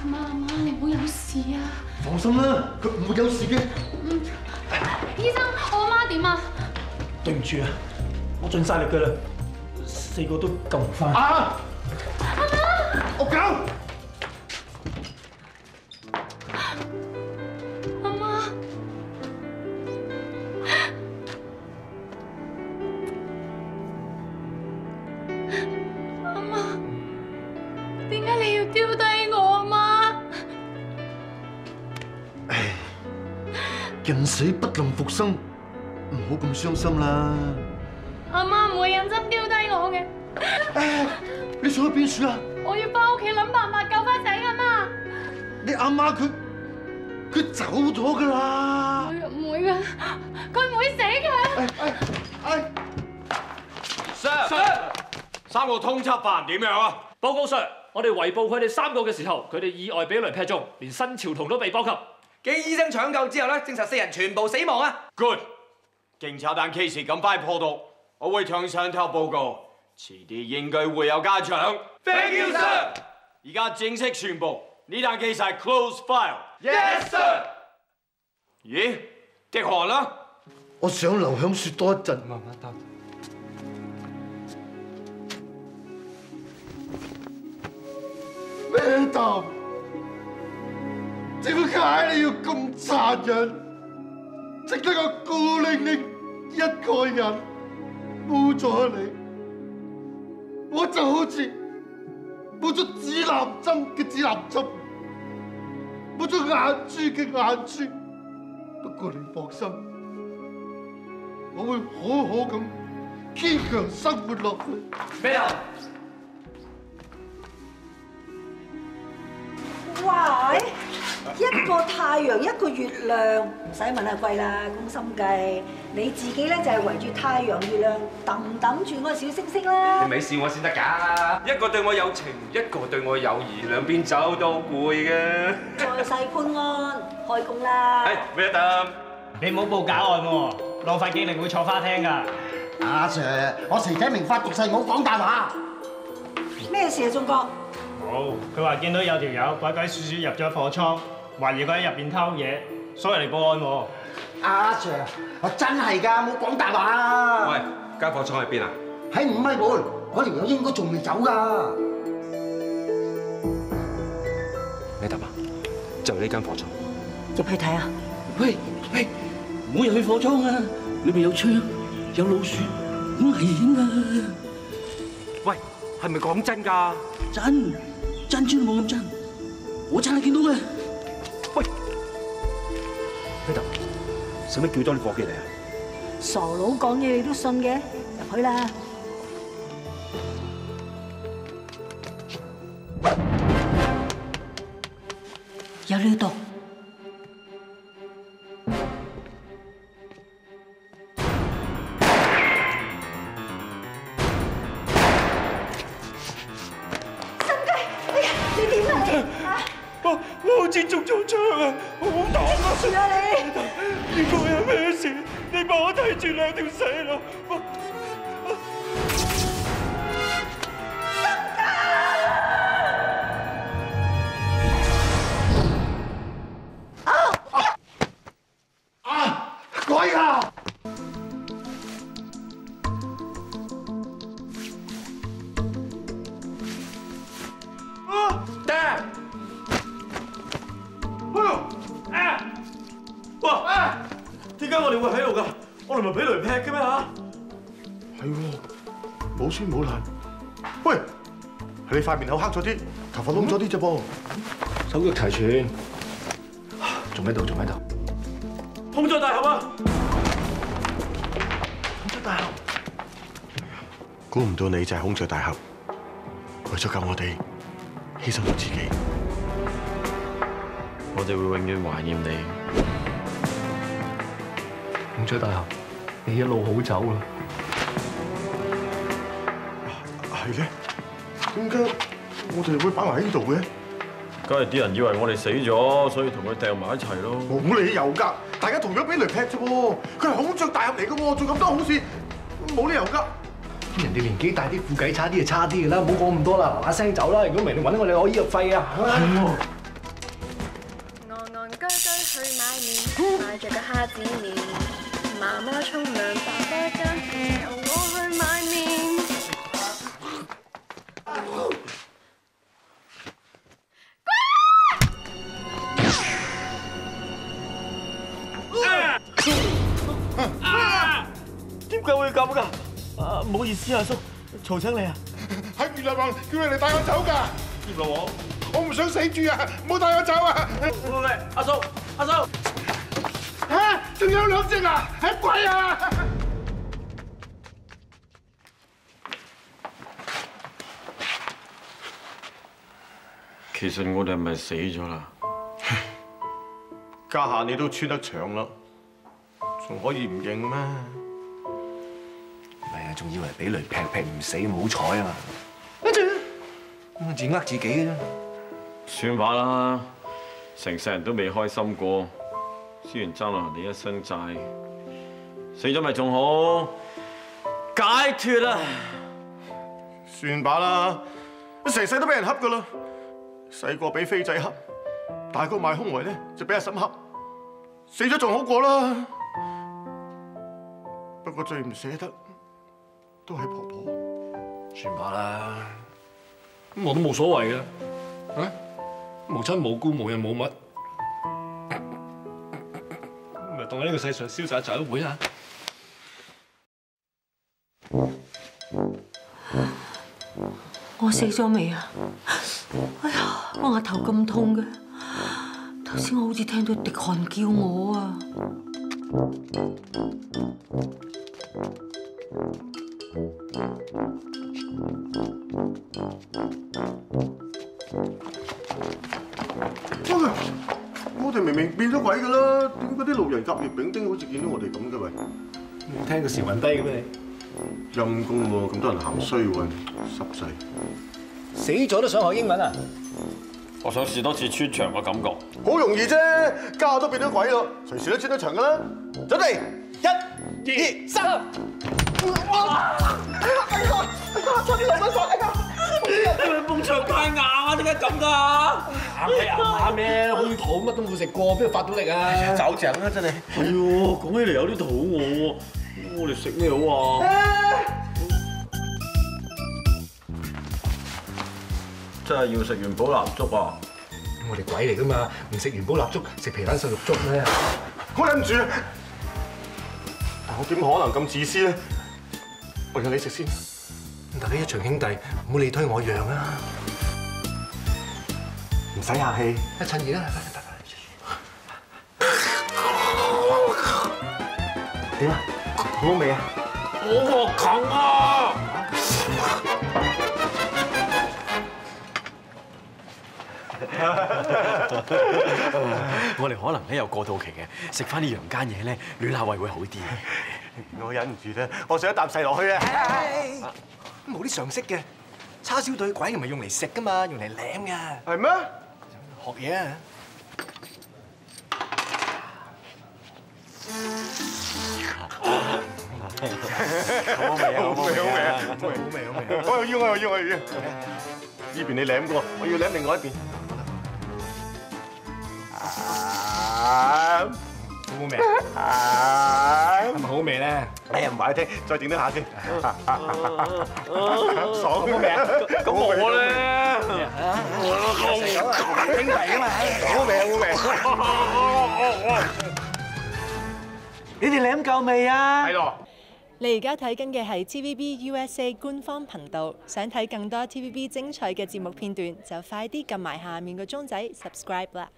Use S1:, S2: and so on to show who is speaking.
S1: 阿媽阿媽，你唔好有事啊！
S2: 放心啦，佢唔會有事嘅。
S1: 嗯醫生，我阿媽點啊？
S3: 對唔住啊，我盡晒力㗎啦，四個都救唔翻。
S2: 啊！我搞。人死不能復生，唔好咁傷心啦。
S1: 阿媽唔會認真丟低我嘅，
S2: 你想去邊處啊？
S1: 我要翻屋企諗辦法救翻仔阿媽。
S2: 你阿媽佢佢走咗噶啦。
S1: 佢唔會噶，佢唔會死㗎。
S2: 唉唉唉
S4: ！Sir，三個通緝犯點樣啊？
S3: 報告 Sir，我哋圍捕佢哋三個嘅時候，佢哋意外俾雷劈中，連新潮童都被波及。
S5: 經醫生搶救之後咧，證實四人全部死亡啊
S4: ！Good，警察單 case 咁快破到，我會向上頭報告，遲啲應該會有家長。
S5: Thank you, sir。
S4: 而家正式宣布呢單 case 係 close file。
S5: Yes, sir。
S4: 咦，滴汗啦？
S2: 我想留響雪多一陣。
S5: 慢慢答。
S2: 咩答？點解你要咁殘忍？值得我孤零零一個人冇咗你，我就好似冇咗指南針嘅指南針，冇咗眼珠嘅眼珠。不過你放心，我會好好咁堅強生活落去。
S5: 咩啊？
S6: 喂！一個太陽一個月亮，唔使問阿貴啦，公心計。你自己咧就係圍住太陽月亮揼揼住我個小星星啦。
S7: 你咪試我先得㗎，一個對我有情，一個對我有義，兩邊走都攰嘅。
S6: 再世潘安，開工啦！
S7: 係咩得？
S3: 你唔好報假案喎，浪費警力會坐花廳㗎。
S8: 阿 Sir，我蛇仔明發毒誓冇講大話。
S6: 咩事啊，鐘哥？
S3: 冇，佢話見到有條友鬼鬼祟祟入咗貨倉，懷疑佢喺入邊偷嘢，所以嚟報案喎。
S8: 阿 Sir，我真係㗎，冇講大話啊！
S7: 喂，間貨倉喺邊啊？
S8: 喺五米半，嗰條友應該仲未走㗎。
S7: 咩答啊？就呢間貨倉。
S6: 入去睇啊！
S9: 喂喂，唔好入去貨倉啊！裏面有槍，有老鼠，好危險啊！
S7: 喂，係咪講真㗎？
S9: 真真專冇咁真，我真係見到嘅。
S7: 喂，咩答？使乜叫多啲伙計嚟啊？
S6: 傻佬講嘢你都信嘅，入去啦！有料到。
S3: 好痛啊！
S6: 住啊你！
S3: 如果有咩事？你帮我睇住两条死路。
S2: 啊！鬼啊！
S4: 啊！
S3: 解我哋會喺度㗎？我哋咪俾雷劈嘅咩吓？
S2: 係喎，冇穿冇辣。喂，係你塊面口黑咗啲，頭髮窿咗啲啫噃。
S7: 手腳齊全，仲喺度，仲喺度。
S3: 空咗大俠啊！
S2: 空雀大俠，估唔到你就係孔雀大俠，為咗救我哋，犧牲咗自己。
S4: 我哋會永遠懷念你。
S7: 孔雀大俠，你一路好走啦。
S2: 係咧，點解我哋會擺埋喺呢度嘅？
S4: 梗係啲人以為我哋死咗，所以同佢掟埋一齊咯。
S2: 冇理由㗎，大家同樣俾雷劈啫喎。佢係孔雀大俠嚟嘅喎，做咁多好事，冇理由㗎。
S3: 人哋年紀大啲，副計差啲就差啲㗎啦，唔好講咁多啦，嗱嗱聲走啦！如果唔係你揾我哋攞醫藥費啊！係喎，
S1: 去買麵，買着個蝦子麵。媽媽沖涼，爸爸耕田，由我去買麵。
S3: 點解會咁㗎？啊，唔好意思啊，叔，嘈醒你啊！
S2: 喺月亮王叫你嚟帶我走㗎，
S3: 葉老王，
S2: 我唔想死住啊！唔好帶我走啊！
S3: 喂阿叔，阿叔，
S2: 嚇，仲有兩隻啊，係鬼啊！
S4: 其實我哋係咪死咗啦？家下你都穿得長啦，仲可以唔認咩？
S5: 唔係啊，仲以為俾雷劈劈唔死，唔好彩啊嘛！跟住咁自呃自己嘅啫。
S4: 算吧啦，成世人都未開心過，雖然爭落人哋一身債，死咗咪仲好，解脱啦！
S2: 算吧啦，成世都俾人恰噶啦，細個俾飛仔恰，大個賣胸圍咧就俾阿嬸恰，死咗仲好過啦。不過最唔捨得都係婆婆。
S10: 算吧啦，咁我都冇所謂嘅，啊，無親無故無人無物，咪當喺呢個世上瀟灑走一回啦。
S6: 我死咗未啊？哎呀，我額頭咁痛嘅，頭先我好似聽到滴汗叫我啊！
S2: 喂，我哋明明變咗鬼㗎啦，點解啲路人甲乙丙丁好似見到我哋咁嘅喂？
S10: 冇聽個時運低嘅咩？
S2: 陰公喎，咁多人行衰運，濕滯。
S5: 死咗都想學英文啊！
S4: 我想試多次穿牆嘅感覺。
S2: 好容易啫，家下都變咗鬼咯，隨時都穿得牆㗎啦。準備，一、二、三。哎呀，哎呀，哎呀，差啲流緊水 啊！
S9: 埲牆太硬啊！點解咁㗎？
S10: 硬係硬下咩？空肚乜都冇食過，邊度發到力啊？
S2: 走正啊，真係。
S4: 係喎，講起嚟有啲肚餓喎，我哋食咩好啊？真係要食元寶蠟燭啊！
S10: 我哋鬼嚟㗎嘛，唔食元寶蠟燭，食皮蛋瘦肉粥咩？
S2: 我忍唔住！但我點可能咁自私咧？我有你食先。
S10: 大家一場兄弟，唔好你推我讓啊！
S2: 唔使客氣。
S10: 一趁熱啦，
S2: 點啊？好好味啊！
S9: 好惡啃啊！
S11: 我哋可能咧有過渡期嘅，食翻啲陽間嘢咧，暖下胃會好啲。
S2: 我忍唔住咧，我想一啖細落去啊！
S5: 冇啲常識嘅，叉燒對鬼唔係用嚟食噶嘛，用嚟舐㗎。
S2: 係咩？
S5: 學嘢啊！
S2: 好味啊！好味，好味啊！好味，好味，好味！我又要，我又要，我又要。呢邊你舐過，我要舐另外一邊。啊！
S10: 好好味
S2: 啊！哎呀，唔話你聽，再整多下先。爽
S10: 好味啊！
S2: 咁我咧，
S5: 兄弟啊嘛，
S2: 好味，好味。
S5: 你哋舐夠未啊？
S2: 係咯。
S12: 你而家睇緊嘅係 TVB USA 官方頻道，想睇更多 TVB 精彩嘅節目片段，就快啲撳埋下面個鐘仔 subscribe 啦！